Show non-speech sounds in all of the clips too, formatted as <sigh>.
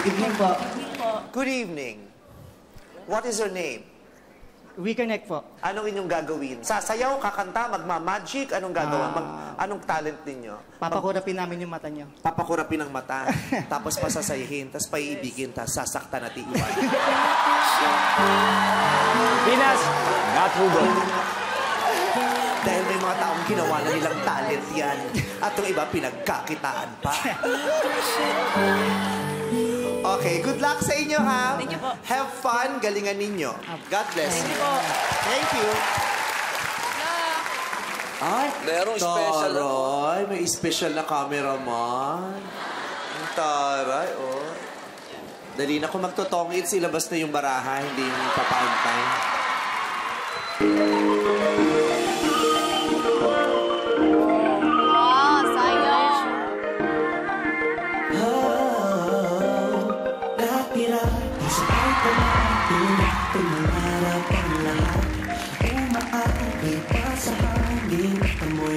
Good evening po. Good evening. What is your name? We connect po. Anong inyong gagawin? Sasayaw, kakanta, magmamagic? Anong gagawin? Ah. Mag- anong talent ninyo? Papakurapin namin yung mata niyo. Papakurapin ang mata, <laughs> tapos pasasayahin, tapos paiibigin, tapos sasaktan at iiwan. Pinas, not Hugo. Dahil may mga taong ginawa na nilang talent yan. At yung iba, pinagkakitaan pa. <laughs> Okay, good luck sa inyo, ha? Thank you po. Have fun, galingan ninyo. God bless you. Thank you. Ay, Merong special, ano? Taray, may special na cameraman. Ang taray, oh. Dali na kung magtotongit, ilabas na yung baraha, hindi yung papaantay. Umaagi pa sa hangin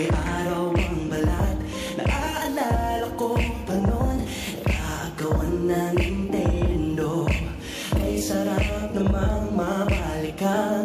araw ang balat. Naaalala ko pa noon Nakagawan ng Nintendo. Ay sarap namang mabalikan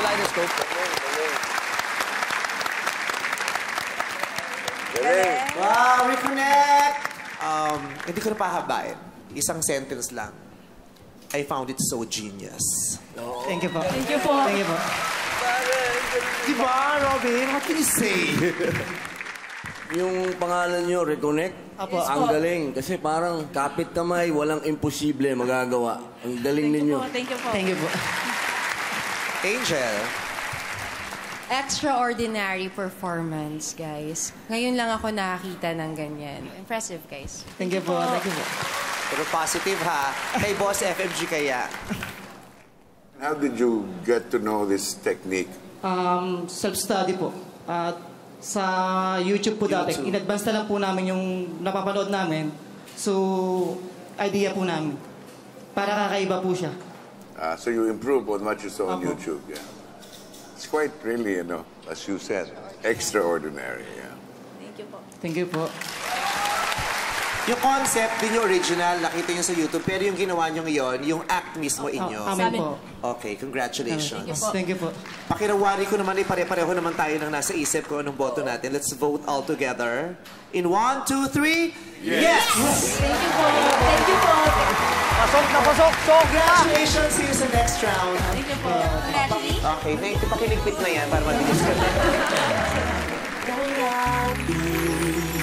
sa ano, kaleidoscope. Galing. Wow, we connect! Um, hindi ko na pahabain. Isang sentence lang. I found it so genius. Thank you po. Thank you po. Thank you po. Di ba, Robin? What can you say? Yung pangalan nyo, Reconnect, Apo. ang galing. Kasi parang kapit kamay, walang imposible magagawa. Ang galing ninyo. Thank you po. Thank you po. Angel. Extraordinary performance, guys. Ngayon lang ako nakakita ng ganyan. Impressive, guys. Thank you po. Thank you po. Pero positive ha. Kay Boss FMG kaya. How did you get to know this technique? Um, self-study po. At sa YouTube po dati, YouTube. in-advance na lang po namin yung napapanood namin. So, idea po namin. Para kakaiba po siya. Uh, so you improve on what you saw on Apo. YouTube, yeah. It's quite really, you know, as you said, extraordinary, yeah. Thank you po. Thank you po. Yung concept din yung original, nakita nyo sa YouTube. Pero yung ginawa nyo ngayon, yung act mismo inyo. Ah, amin po. Okay, congratulations. Thank you po. Pakirawari ko naman, eh, pare-pareho naman tayo ng nasa isip ko anong boto natin. Let's vote all together. In one, two, three. Yes! Thank you po. Thank you po. Pasok na pasok, sok na! Congratulations! See you sa next round. Thank you po. Congratulations. Okay, thank you. Pakiligpit na yan para mabilis kami. Kaya di